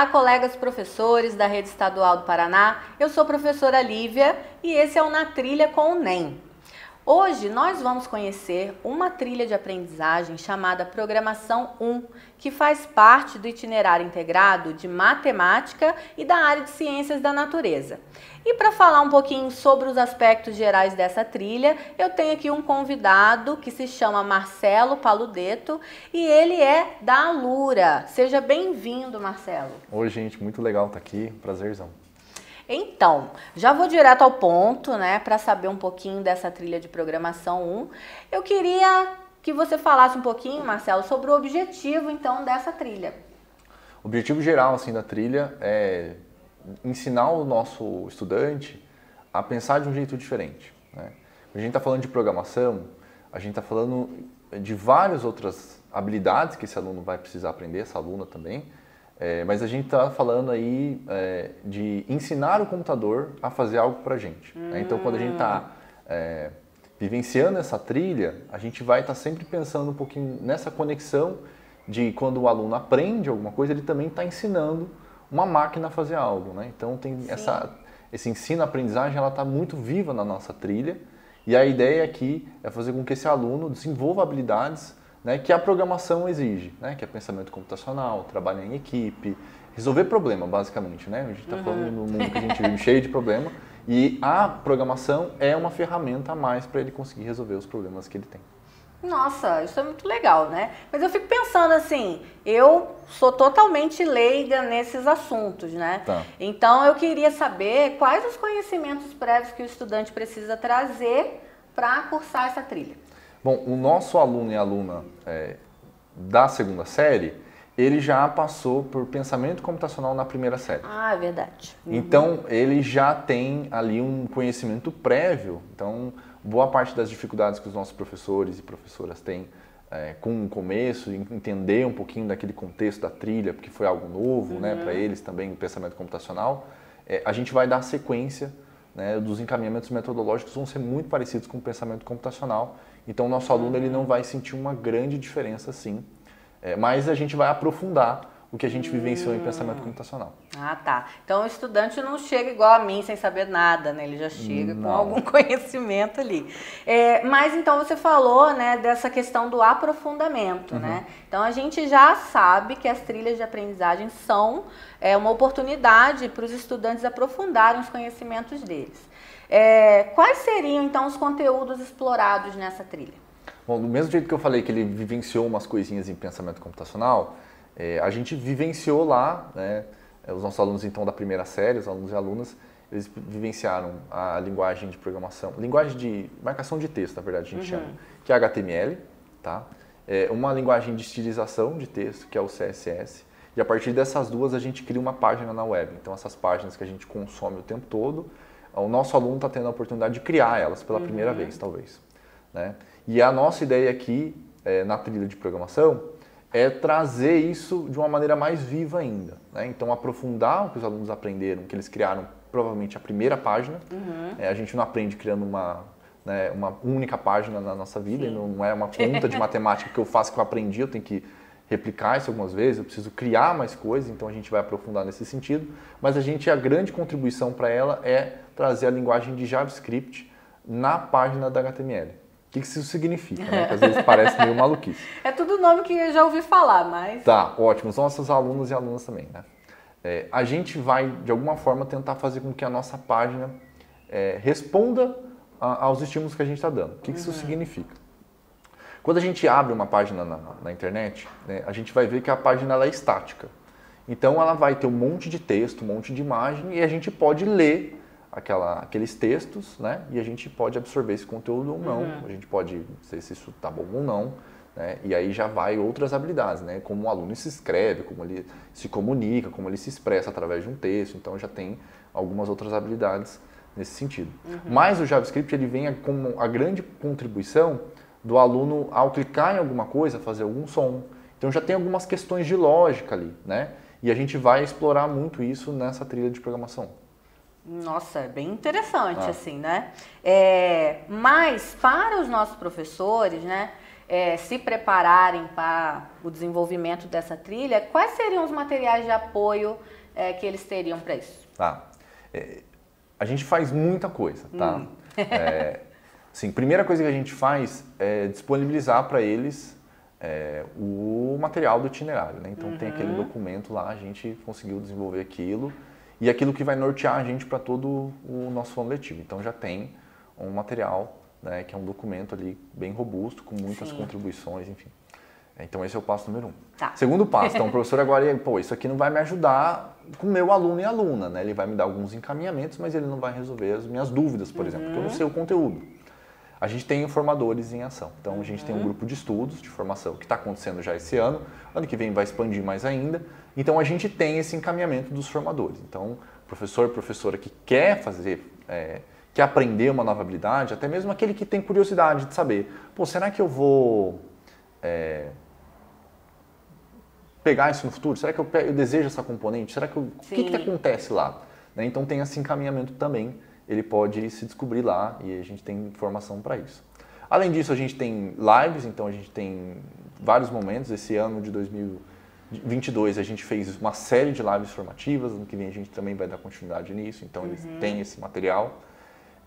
Olá, colegas professores da Rede Estadual do Paraná. Eu sou professora Lívia e esse é o Na Trilha com o NEM. Hoje nós vamos conhecer uma trilha de aprendizagem chamada Programação 1, que faz parte do itinerário integrado de matemática e da área de ciências da natureza. E para falar um pouquinho sobre os aspectos gerais dessa trilha, eu tenho aqui um convidado que se chama Marcelo Paludeto e ele é da Alura. Seja bem-vindo, Marcelo. Oi, gente, muito legal estar aqui, prazerzão. Então, já vou direto ao ponto, né, para saber um pouquinho dessa trilha de programação 1. Eu queria que você falasse um pouquinho, Marcelo, sobre o objetivo, então, dessa trilha. O objetivo geral, assim, da trilha é ensinar o nosso estudante a pensar de um jeito diferente. Né? A gente está falando de programação, a gente está falando de várias outras habilidades que esse aluno vai precisar aprender, essa aluna também, é, mas a gente está falando aí é, de ensinar o computador a fazer algo para a gente. Hum. Né? Então, quando a gente está é, vivenciando essa trilha, a gente vai estar tá sempre pensando um pouquinho nessa conexão de quando o aluno aprende alguma coisa, ele também está ensinando uma máquina a fazer algo. Né? Então, tem essa, esse ensino-aprendizagem, ela está muito viva na nossa trilha. E a ideia aqui é fazer com que esse aluno desenvolva habilidades né, que a programação exige, né, que é pensamento computacional, trabalhar em equipe, resolver problema, basicamente. Né? A gente está uhum. falando num mundo que a gente vive cheio de problema e a programação é uma ferramenta a mais para ele conseguir resolver os problemas que ele tem. Nossa, isso é muito legal, né? Mas eu fico pensando assim, eu sou totalmente leiga nesses assuntos, né? Tá. Então eu queria saber quais os conhecimentos prévios que o estudante precisa trazer para cursar essa trilha. Bom, o nosso aluno e aluna é, da segunda série, ele já passou por pensamento computacional na primeira série. Ah, é verdade. Uhum. Então, ele já tem ali um conhecimento prévio. Então, boa parte das dificuldades que os nossos professores e professoras têm é, com o começo, entender um pouquinho daquele contexto da trilha, porque foi algo novo né, uhum. né, para eles também, o pensamento computacional, é, a gente vai dar sequência né, dos encaminhamentos metodológicos vão ser muito parecidos com o pensamento computacional. Então, o nosso aluno ele não vai sentir uma grande diferença, sim, é, mas a gente vai aprofundar o que a gente vivenciou hum. em pensamento computacional. Ah, tá. Então o estudante não chega igual a mim sem saber nada, né? Ele já chega não. com algum conhecimento ali. É, mas então você falou, né, dessa questão do aprofundamento, uhum. né? Então a gente já sabe que as trilhas de aprendizagem são é, uma oportunidade para os estudantes aprofundarem os conhecimentos deles. É, quais seriam então os conteúdos explorados nessa trilha? Bom, do mesmo jeito que eu falei que ele vivenciou umas coisinhas em pensamento computacional, é, a gente vivenciou lá, né, é, os nossos alunos então da primeira série, os alunos e alunas, eles vivenciaram a linguagem de programação, linguagem de marcação de texto, na verdade a gente uhum. chama, que é HTML, tá? É uma linguagem de estilização de texto, que é o CSS, e a partir dessas duas a gente cria uma página na web. Então essas páginas que a gente consome o tempo todo, o nosso aluno está tendo a oportunidade de criar elas pela uhum. primeira vez, talvez. Né? E a nossa ideia aqui, é, na trilha de programação, é trazer isso de uma maneira mais viva ainda. Né? Então, aprofundar o que os alunos aprenderam, que eles criaram provavelmente a primeira página. Uhum. É, a gente não aprende criando uma, né, uma única página na nossa vida, e não é uma conta de matemática que eu faço que eu aprendi, eu tenho que replicar isso algumas vezes, eu preciso criar mais coisas, então a gente vai aprofundar nesse sentido. Mas a gente, a grande contribuição para ela é trazer a linguagem de JavaScript na página da HTML. O que isso significa? Né? às vezes parece meio maluquice. É tudo nome que eu já ouvi falar, mas. Tá, ótimo. São nossos alunos e alunas também. Né? É, a gente vai, de alguma forma, tentar fazer com que a nossa página é, responda a, aos estímulos que a gente está dando. O que, que isso uhum. significa? Quando a gente abre uma página na, na internet, né, a gente vai ver que a página ela é estática. Então ela vai ter um monte de texto, um monte de imagem e a gente pode ler aquela, aqueles textos, né? E a gente pode absorver esse conteúdo ou não. Uhum. A gente pode ver se isso está bom ou não. Né? E aí já vai outras habilidades, né? Como o aluno se escreve, como ele se comunica, como ele se expressa através de um texto. Então já tem algumas outras habilidades nesse sentido. Uhum. Mas o JavaScript ele vem como a grande contribuição do aluno ao clicar em alguma coisa fazer algum som. Então já tem algumas questões de lógica ali, né? E a gente vai explorar muito isso nessa trilha de programação. Nossa, é bem interessante, ah. assim, né? É, mas para os nossos professores, né? é, se prepararem para o desenvolvimento dessa trilha, quais seriam os materiais de apoio é, que eles teriam para isso? Tá. É, a gente faz muita coisa, tá? Hum. é, sim, primeira coisa que a gente faz é disponibilizar para eles é, o material do itinerário, né? Então uhum. tem aquele uhum. documento lá, a gente conseguiu desenvolver aquilo e aquilo que vai nortear a gente para todo o nosso plano letivo. Então já tem um material, né, que é um documento ali bem robusto, com muitas Sim. contribuições, enfim. Então esse é o passo número um. Tá. Segundo passo, então o professor agora, pô, isso aqui não vai me ajudar com o meu aluno e aluna, né? Ele vai me dar alguns encaminhamentos, mas ele não vai resolver as minhas dúvidas, por uhum. exemplo, porque eu não sei o conteúdo. A gente tem formadores em ação. Então a gente tem um uhum. grupo de estudos, de formação, que está acontecendo já esse ano. Ano que vem vai expandir mais ainda. Então a gente tem esse encaminhamento dos formadores. Então, professor, professora que quer fazer, é, quer aprender uma nova habilidade, até mesmo aquele que tem curiosidade de saber, pô, será que eu vou é, pegar isso no futuro? Será que eu, eu desejo essa componente? Será que eu, o que, que acontece lá? Né? Então tem esse encaminhamento também. Ele pode se descobrir lá e a gente tem informação para isso. Além disso, a gente tem lives, então a gente tem vários momentos. Esse ano de 2022 a gente fez uma série de lives formativas. Ano que vem a gente também vai dar continuidade nisso, então eles uhum. têm esse material.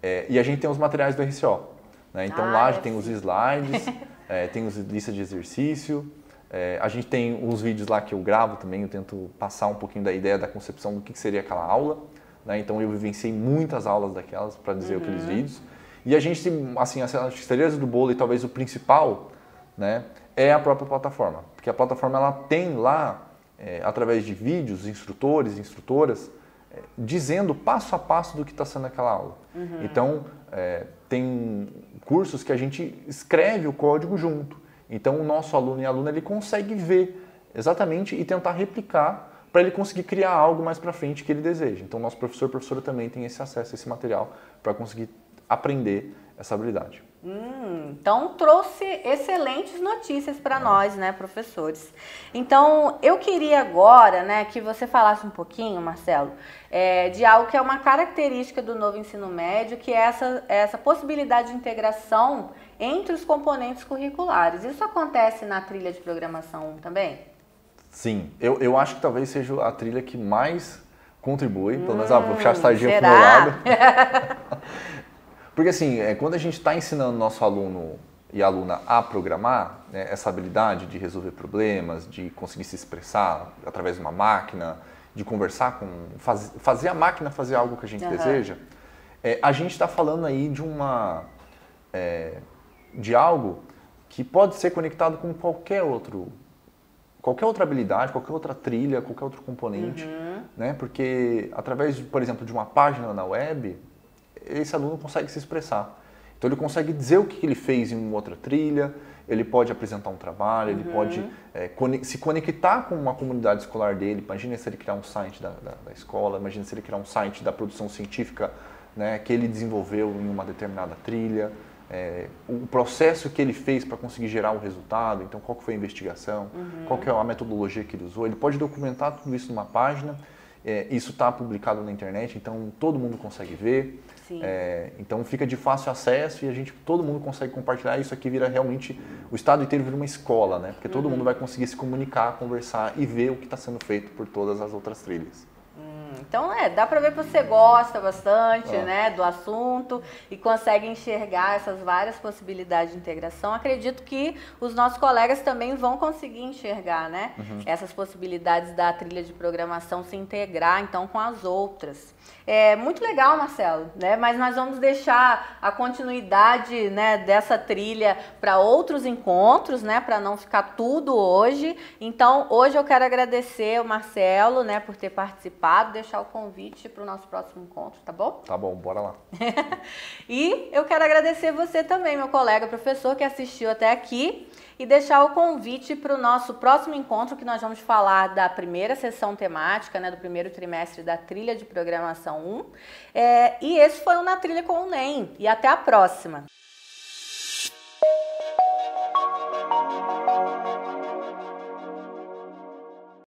É, e a gente tem os materiais do RCO. Né? Então ah, lá a gente tem os slides, é, tem os listas de exercício. É, a gente tem os vídeos lá que eu gravo também, eu tento passar um pouquinho da ideia da concepção do que seria aquela aula. Né? Então eu vivenciei muitas aulas daquelas para dizer uhum. aqueles vídeos. E a gente, assim, as cerezas do bolo e talvez o principal, né, é a própria plataforma. Porque a plataforma ela tem lá, é, através de vídeos, instrutores, instrutoras, é, dizendo passo a passo do que está sendo aquela aula. Uhum. Então, é, tem cursos que a gente escreve o código junto. Então, o nosso aluno e aluna ele consegue ver exatamente e tentar replicar para ele conseguir criar algo mais para frente que ele deseja. Então, nosso professor professora também tem esse acesso a esse material para conseguir aprender essa habilidade. Hum, então trouxe excelentes notícias para nós, né, professores. Então eu queria agora, né, que você falasse um pouquinho, Marcelo, é, de algo que é uma característica do novo ensino médio, que é essa, essa possibilidade de integração entre os componentes curriculares. Isso acontece na trilha de programação também? Sim, eu, eu acho que talvez seja a trilha que mais contribui, hum, pelo menos a hum, puxar a sardinha para o meu lado. Porque assim, é, quando a gente está ensinando nosso aluno e aluna a programar, né, essa habilidade de resolver problemas, de conseguir se expressar através de uma máquina, de conversar com. Faz, fazer a máquina fazer algo que a gente uhum. deseja, é, a gente está falando aí de uma. É, de algo que pode ser conectado com qualquer outro qualquer outra habilidade, qualquer outra trilha, qualquer outro componente, uhum. né? Porque através, por exemplo, de uma página na web, esse aluno consegue se expressar. Então ele consegue dizer o que ele fez em uma outra trilha, ele pode apresentar um trabalho, uhum. ele pode é, se conectar com uma comunidade escolar dele. Imagina se ele criar um site da, da, da escola, imagina se ele criar um site da produção científica né, que ele desenvolveu em uma determinada trilha. É, o processo que ele fez para conseguir gerar o um resultado, então qual foi a investigação, uhum. qual é a metodologia que ele usou. Ele pode documentar tudo isso numa página, é, isso está publicado na internet, então todo mundo consegue ver. É, então fica de fácil acesso e a gente, todo mundo consegue compartilhar. Isso aqui vira realmente, o estado inteiro vira uma escola, né? Porque todo uhum. mundo vai conseguir se comunicar, conversar e ver o que está sendo feito por todas as outras trilhas. Então, é, dá para ver que você gosta bastante, ah. né, do assunto e consegue enxergar essas várias possibilidades de integração. Acredito que os nossos colegas também vão conseguir enxergar, né, uhum. essas possibilidades da trilha de programação se integrar, então, com as outras. É muito legal, Marcelo, né, mas nós vamos deixar a continuidade, né, dessa trilha para outros encontros, né, para não ficar tudo hoje. Então, hoje eu quero agradecer o Marcelo, né, por ter participado, deixar o convite para o nosso próximo encontro, tá bom? Tá bom, bora lá. e eu quero agradecer você também, meu colega professor, que assistiu até aqui e deixar o convite para o nosso próximo encontro, que nós vamos falar da primeira sessão temática, né, do primeiro trimestre da trilha de programação 1. É, e esse foi o Na Trilha com o NEM. E até a próxima!